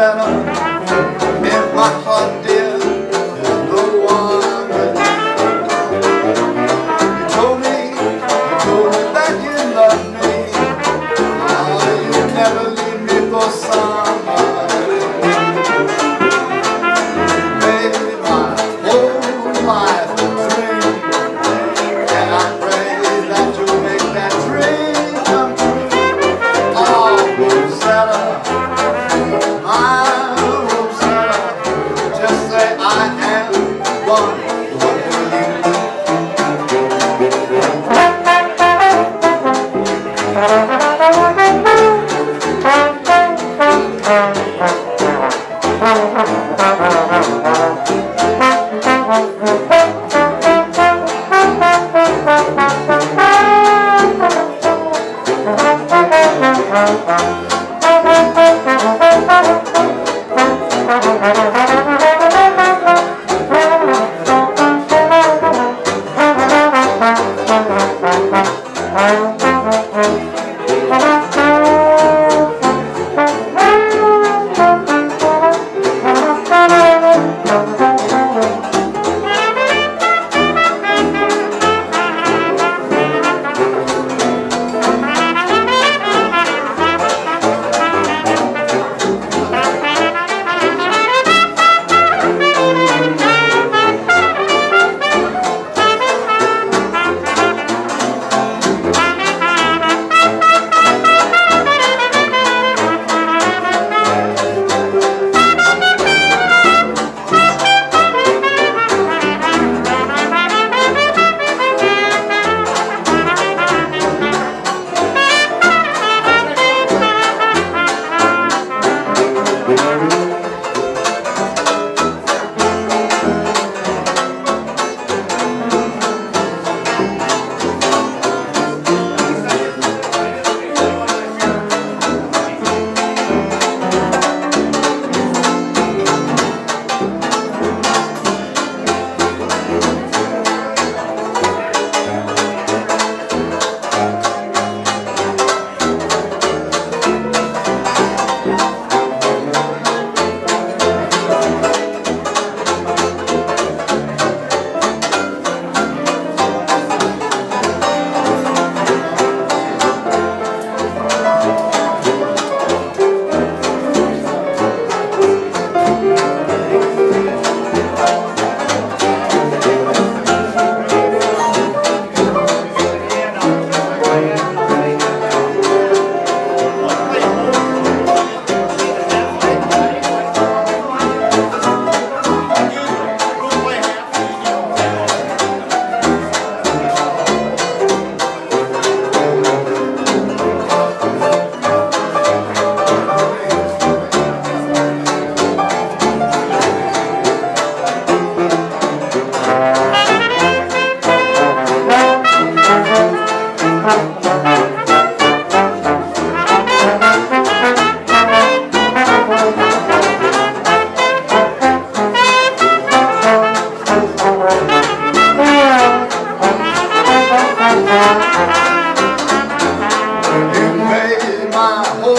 better if my fun with. You told me, you that you loved me. You never leave me for somebody. Baby, my whole dream, and I pray that you make that dream come true. Oh, Rosetta.